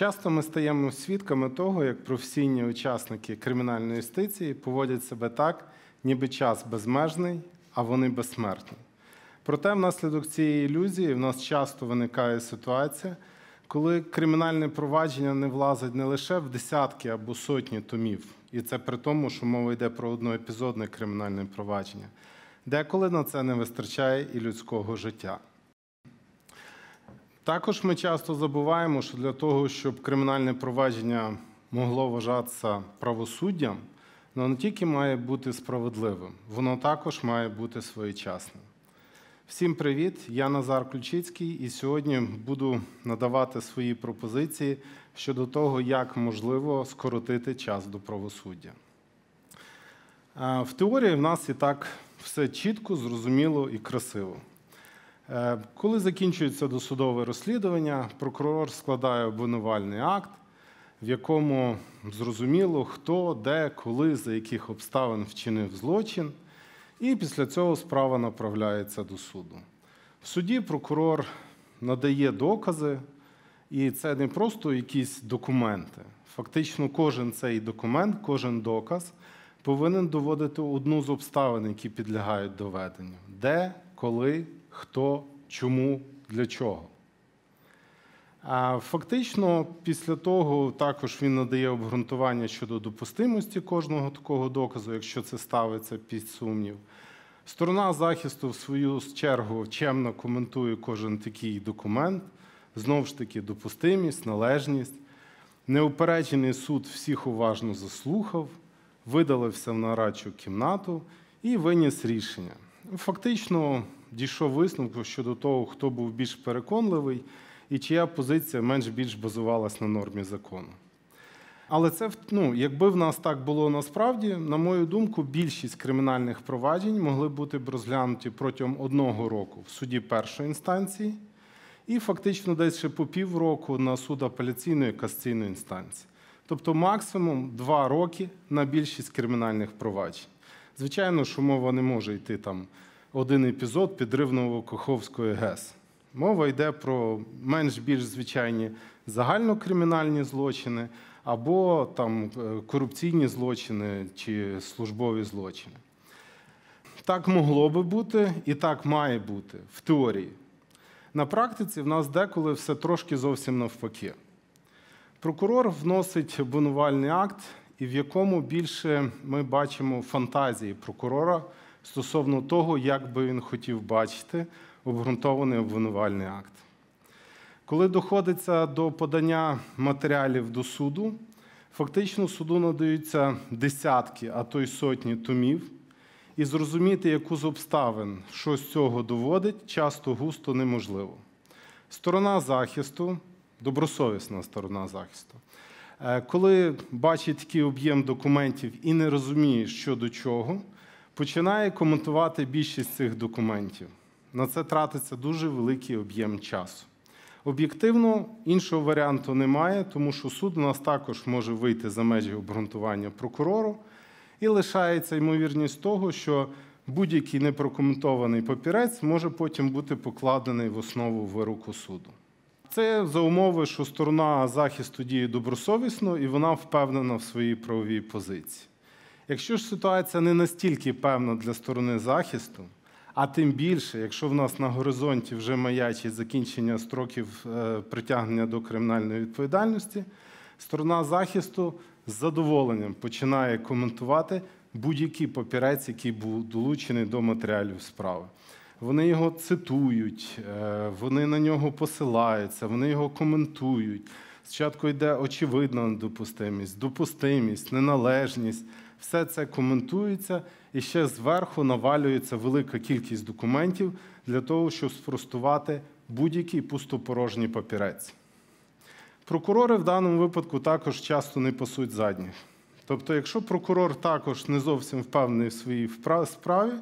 Часто ми стаємо свідками того, як професійні учасники кримінальної юстиції поводять себе так, ніби час безмежний, а вони безсмертні. Проте, внаслідок цієї ілюзії в нас часто виникає ситуація, коли кримінальне провадження не влазить не лише в десятки або сотні томів, і це при тому, що мова йде про одноепізодне кримінальне провадження. Деколи на це не вистачає і людського життя. Також ми часто забуваємо, що для того, щоб кримінальне провадження могло вважатися правосуддям, воно не тільки має бути справедливим, воно також має бути своєчасним. Всім привіт! Я Назар Ключицький, і сьогодні буду надавати свої пропозиції щодо того, як можливо скоротити час до правосуддя. В теорії в нас і так все чітко, зрозуміло і красиво. Е, коли закінчується досудове розслідування, прокурор складає обвинувальний акт, в якому зрозуміло, хто, де, коли, за яких обставин вчинив злочин, і після цього справа направляється до суду. В суді прокурор надає докази, і це не просто якісь документи. Фактично, кожен цей документ, кожен доказ повинен доводити одну з обставин, які підлягають доведенню: де, коли, хто, чому, для чого. Фактично, після того також він надає обґрунтування щодо допустимості кожного такого доказу, якщо це ставиться під сумнів. Сторона захисту, в свою чергу, чемно коментує кожен такий документ. Знову ж таки, допустимість, належність. Неупереджений суд всіх уважно заслухав, видалився в нарадчу кімнату і виніс рішення. Фактично, дійшов висновку щодо того, хто був більш переконливий і чия позиція менш-більш базувалась на нормі закону. Але це ну, якби в нас так було насправді, на мою думку, більшість кримінальних проваджень могли бути б розглянуті протягом одного року в суді першої інстанції, і фактично десь ще по півроку на суд апеляційної касаційної інстанції. Тобто максимум два роки на більшість кримінальних проваджень. Звичайно, що мова не може йти там один епізод підривного Коховської ГЕС. Мова йде про менш-більш звичайні загальнокримінальні злочини або там е, корупційні злочини чи службові злочини. Так могло би бути і так має бути в теорії. На практиці в нас деколи все трошки зовсім навпаки. Прокурор вносить обвинувальний акт, і в якому більше ми бачимо фантазії прокурора стосовно того, як би він хотів бачити обґрунтований обвинувальний акт. Коли доходиться до подання матеріалів до суду, фактично суду надаються десятки, а то й сотні томів, і зрозуміти, яку з обставин що з цього доводить, часто густо неможливо. Сторона захисту, добросовісна сторона захисту, е, коли бачить такий об'єм документів і не розуміє, що до чого, починає коментувати більшість цих документів. На це тратиться дуже великий об'єм часу. Об'єктивно, іншого варіанту немає, тому що суд у нас також може вийти за межі обґрунтування прокурору, і лишається ймовірність того, що будь-який непрокоментований папірець може потім бути покладений в основу вироку суду. Це за умови, що сторона захисту діє добросовісно і вона впевнена в своїй правовій позиції. Якщо ж ситуація не настільки певна для сторони захисту, а тим більше, якщо в нас на горизонті вже маячить закінчення строків е, притягнення до кримінальної відповідальності, сторона захисту з задоволенням починає коментувати будь-який папірець, який був долучений до матеріалів справи. Вони його цитують, е, вони на нього посилаються, вони його коментують. Спочатку йде очевидна недопустимість, допустимість, неналежність. Все це коментується і ще зверху навалюється велика кількість документів для того, щоб спростувати будь-який пустопорожній папірець. Прокурори в даному випадку також часто не пасуть задніх. Тобто, якщо прокурор також не зовсім впевнений в своїй справі,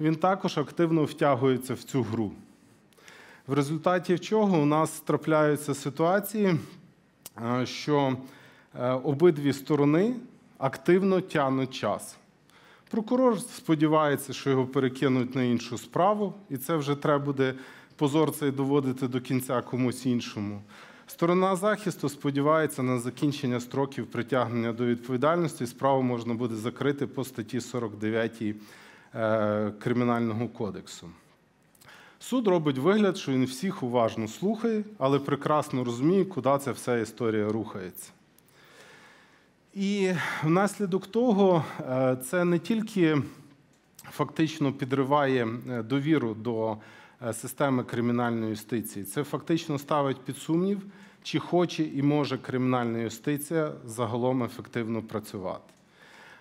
він також активно втягується в цю гру. В результаті чого у нас трапляються ситуації, що е, обидві сторони активно тягнуть час. Прокурор сподівається, що його перекинуть на іншу справу, і це вже треба буде позор цей доводити до кінця комусь іншому. Сторона захисту сподівається на закінчення строків притягнення до відповідальності. Справу можна буде закрити по статті 49 е, Кримінального кодексу. Суд робить вигляд, що він всіх уважно слухає, але прекрасно розуміє, куди ця вся історія рухається. І внаслідок того е, це не тільки фактично підриває е, довіру до е, системи кримінальної юстиції, це фактично ставить під сумнів, чи хоче і може кримінальна юстиція загалом ефективно працювати.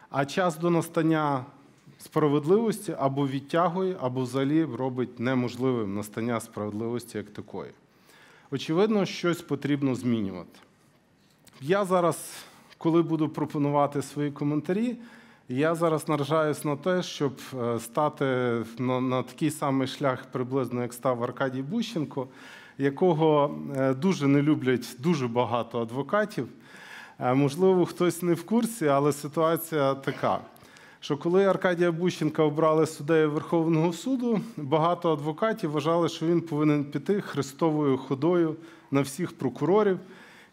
А час до настання справедливості або відтягує, або взагалі робить неможливим настання справедливості як такої. Очевидно, щось потрібно змінювати. Я зараз, коли буду пропонувати свої коментарі, я зараз наражаюсь на те, щоб е, стати на, на такий самий шлях приблизно, як став Аркадій Бущенко, якого е, дуже не люблять дуже багато адвокатів. Е, можливо, хтось не в курсі, але ситуація така що коли Аркадія Бущенка обрали суддею Верховного суду, багато адвокатів вважали, що він повинен піти хрестовою ходою на всіх прокурорів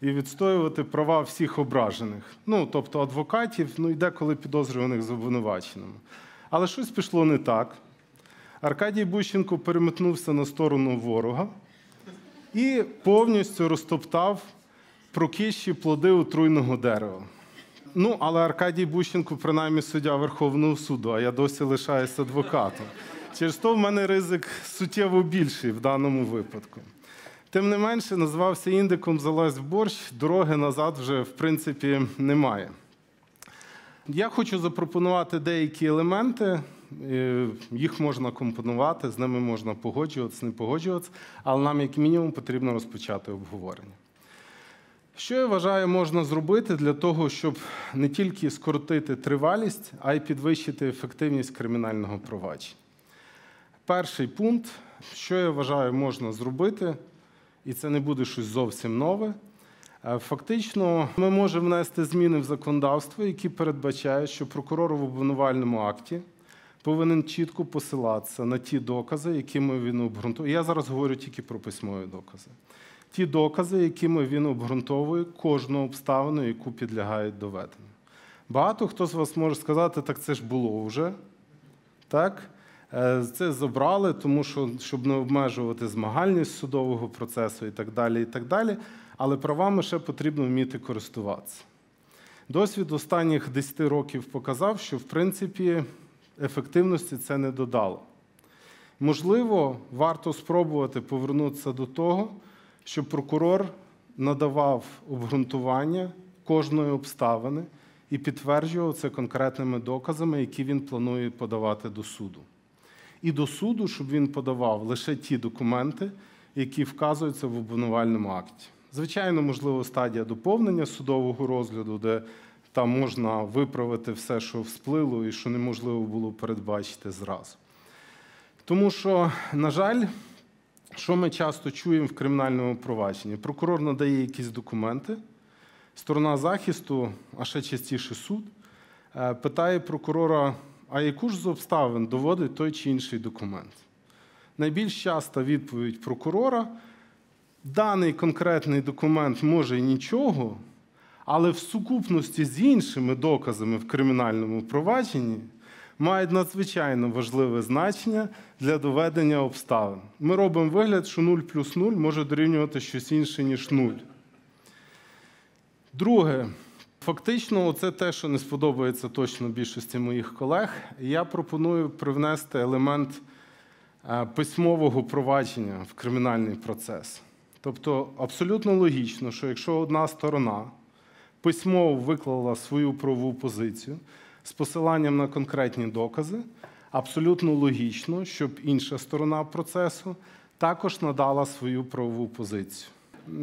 і відстоювати права всіх ображених. Ну, тобто адвокатів, ну і деколи підозрюваних з обвинуваченими. Але щось пішло не так. Аркадій Бущенко переметнувся на сторону ворога і повністю розтоптав прокищі плоди отруйного дерева. Ну, але Аркадій Бущенко, принаймні, суддя Верховного суду, а я досі лишаюся адвокатом. Через то в мене ризик суттєво більший в даному випадку. Тим не менше, назвався індиком залазь в борщ, дороги назад вже, в принципі, немає. Я хочу запропонувати деякі елементи, їх можна компонувати, з ними можна погоджуватися, не погоджуватися, але нам, як мінімум, потрібно розпочати обговорення. Що я вважаю, можна зробити для того, щоб не тільки скоротити тривалість, а й підвищити ефективність кримінального провадження? Перший пункт, що я вважаю, можна зробити, і це не буде щось зовсім нове. Е, фактично, ми можемо внести зміни в законодавство, які передбачають, що прокурор в обвинувальному акті повинен чітко посилатися на ті докази, якими він обґрунтує. Я зараз говорю тільки про письмові докази ті докази, якими він обґрунтовує кожну обставину, яку підлягають доведенню. Багато хто з вас може сказати, так це ж було вже. Так? Е, це забрали, тому що щоб не обмежувати змагальність судового процесу і так далі. і так далі. Але правами ще потрібно вміти користуватися. Досвід останніх 10 років показав, що в принципі ефективності це не додало. Можливо, варто спробувати повернутися до того, щоб прокурор надавав обґрунтування кожної обставини і підтверджував це конкретними доказами, які він планує подавати до суду. І до суду, щоб він подавав лише ті документи, які вказуються в обвинувальному акті. Звичайно, можливо, стадія доповнення судового розгляду, де там можна виправити все, що всплило, і що неможливо було передбачити зразу. Тому що, на жаль, що ми часто чуємо в кримінальному провадженні? Прокурор надає якісь документи, сторона захисту, а ще частіше суд, е, питає прокурора, а яку ж з обставин доводить той чи інший документ. Найбільш часта відповідь прокурора: даний конкретний документ може і нічого, але в сукупності з іншими доказами в кримінальному провадженні мають надзвичайно важливе значення для доведення обставин. Ми робимо вигляд, що 0 плюс 0 може дорівнювати щось інше, ніж 0. Друге, фактично, це те, що не сподобається точно більшості моїх колег. Я пропоную привнести елемент е, письмового провадження в кримінальний процес. Тобто абсолютно логічно, що якщо одна сторона письмово виклала свою правову позицію, з посиланням на конкретні докази, абсолютно логічно, щоб інша сторона процесу також надала свою правову позицію.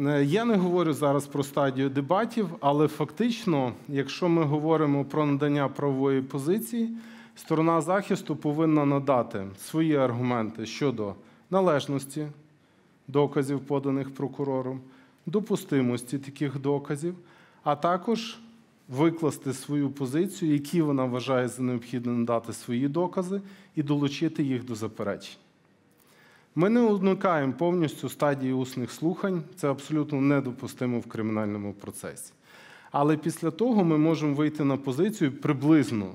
Е, я не говорю зараз про стадію дебатів, але фактично, якщо ми говоримо про надання правової позиції, сторона захисту повинна надати свої аргументи щодо належності доказів, поданих прокурором, допустимості таких доказів, а також викласти свою позицію, які вона вважає за необхідне надати свої докази, і долучити їх до заперечень. Ми не уникаємо повністю стадії усних слухань. Це абсолютно недопустимо в кримінальному процесі. Але після того ми можемо вийти на позицію приблизно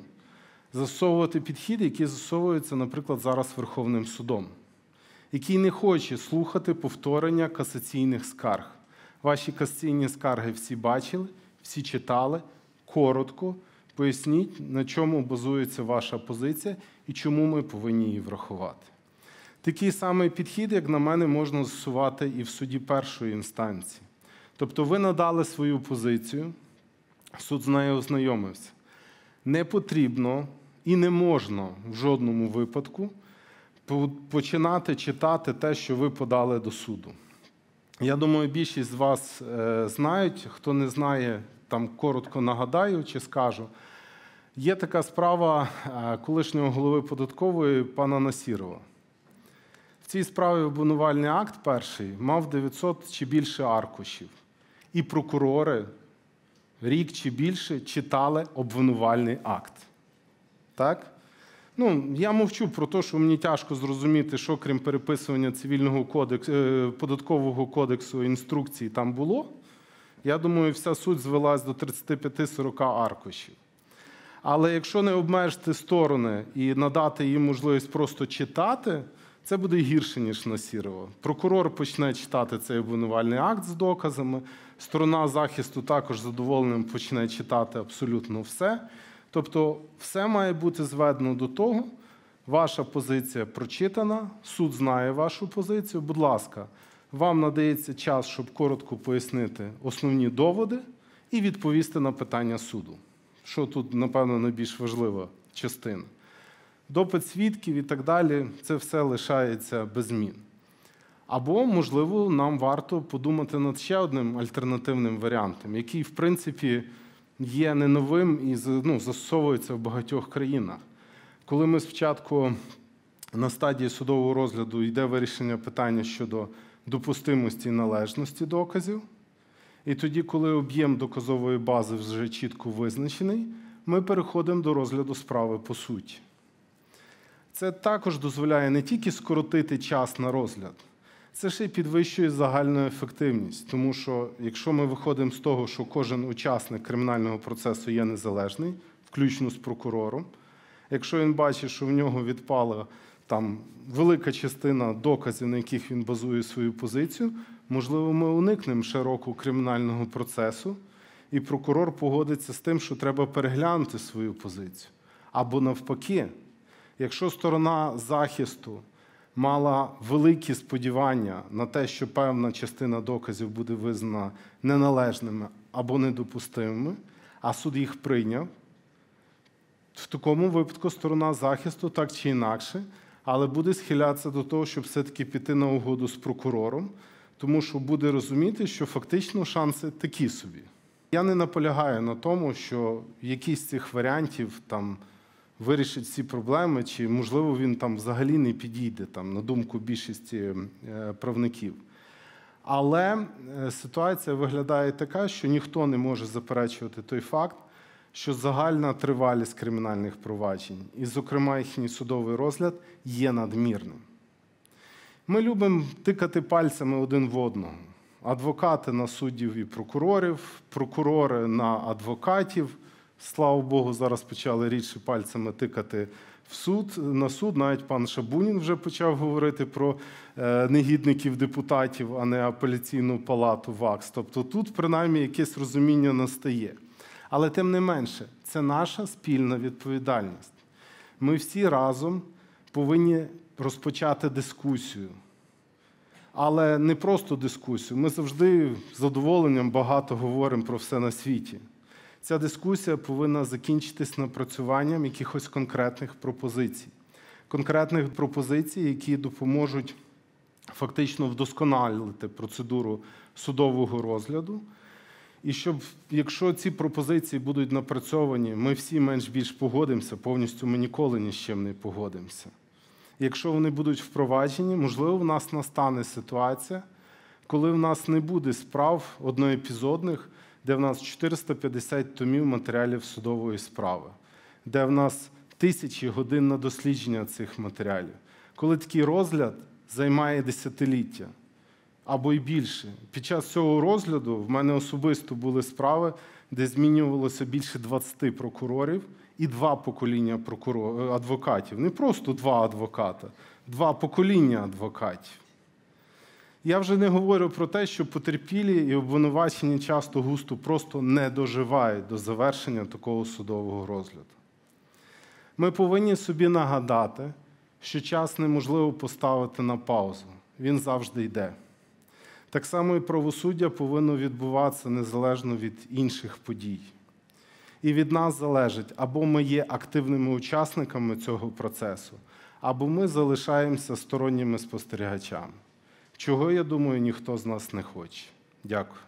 застосовувати підхід, який застосовується, наприклад, зараз Верховним судом, який не хоче слухати повторення касаційних скарг. Ваші касаційні скарги всі бачили, всі читали коротко. Поясніть, на чому базується ваша позиція і чому ми повинні її врахувати. Такий самий підхід, як на мене, можна застосувати і в суді першої інстанції. Тобто ви надали свою позицію, суд з нею ознайомився. Не потрібно і не можна в жодному випадку починати читати те, що ви подали до суду. Я думаю, більшість з вас е, знають. Хто не знає, там коротко нагадаю чи скажу. Є така справа е, колишнього голови податкової пана Насірова. Цій справі обвинувальний акт перший мав 900 чи більше аркушів. І прокурори рік чи більше читали обвинувальний акт. Так? Ну, Я мовчу про те, що мені тяжко зрозуміти, що крім переписування цивільного кодексу, податкового кодексу інструкцій там було. Я думаю, вся суть звелась до 35-40 аркушів. Але якщо не обмежити сторони і надати їм можливість просто читати, це буде гірше, ніж на Сірова. Прокурор почне читати цей обвинувальний акт з доказами, сторона захисту також задоволеним почне читати абсолютно все. Тобто, все має бути зведено до того, ваша позиція прочитана, суд знає вашу позицію. Будь ласка, вам надається час, щоб коротко пояснити основні доводи і відповісти на питання суду. Що тут, напевно, найбільш важлива частина. Допит свідків і так далі, це все лишається без змін. Або, можливо, нам варто подумати над ще одним альтернативним варіантом, який, в принципі, є не новим і ну, застосовується в багатьох країнах. Коли ми спочатку на стадії судового розгляду йде вирішення питання щодо допустимості і належності доказів, і тоді, коли об'єм доказової бази вже чітко визначений, ми переходимо до розгляду справи по суті. Це також дозволяє не тільки скоротити час на розгляд, це ще й підвищує загальну ефективність. Тому що якщо ми виходимо з того, що кожен учасник кримінального процесу є незалежний, включно з прокурором, якщо він бачить, що в нього відпала там велика частина доказів, на яких він базує свою позицію, можливо, ми уникнемо широкого кримінального процесу, і прокурор погодиться з тим, що треба переглянути свою позицію. Або навпаки, якщо сторона захисту мала великі сподівання на те, що певна частина доказів буде визнана неналежними або недопустимими, а суд їх прийняв, в такому випадку сторона захисту так чи інакше, але буде схилятися до того, щоб все-таки піти на угоду з прокурором, тому що буде розуміти, що фактично шанси такі собі. Я не наполягаю на тому, що якийсь з цих варіантів там вирішить всі проблеми, чи, можливо, він там взагалі не підійде, там, на думку більшості е, правників. Але е, ситуація виглядає така, що ніхто не може заперечувати той факт, що загальна тривалість кримінальних проваджень, і, зокрема, їхній судовий розгляд є надмірним. Ми любимо тикати пальцями один в одного. Адвокати на суддів і прокурорів, прокурори на адвокатів. Слава Богу, зараз почали рідше пальцями тикати в суд на суд. Навіть пан Шабунін вже почав говорити про е, негідників депутатів, а не апеляційну палату ВАКС. Тобто тут, принаймні, якесь розуміння настає. Але тим не менше, це наша спільна відповідальність. Ми всі разом повинні розпочати дискусію. Але не просто дискусію. Ми завжди з задоволенням багато говоримо про все на світі. Ця дискусія повинна закінчитись напрацюванням якихось конкретних пропозицій, конкретних пропозицій, які допоможуть фактично вдосконалити процедуру судового розгляду. І щоб, якщо ці пропозиції будуть напрацьовані, ми всі менш-більш погодимося, повністю ми ніколи ні з чим не погодимося. Якщо вони будуть впроваджені, можливо, в нас настане ситуація, коли в нас не буде справ одноепізодних, де в нас 450 томів матеріалів судової справи, де в нас тисячі годин на дослідження цих матеріалів. Коли такий розгляд займає десятиліття або й більше. Під час цього розгляду в мене особисто були справи, де змінювалося більше 20 прокурорів і два покоління е, адвокатів. Не просто два адвоката, два покоління адвокатів. Я вже не говорю про те, що потерпілі і обвинувачені часто густо просто не доживають до завершення такого судового розгляду. Ми повинні собі нагадати, що час неможливо поставити на паузу. Він завжди йде. Так само і правосуддя повинно відбуватися незалежно від інших подій. І від нас залежить, або ми є активними учасниками цього процесу, або ми залишаємося сторонніми спостерігачами. Чого, я думаю, ніхто з нас не хоче. Дякую.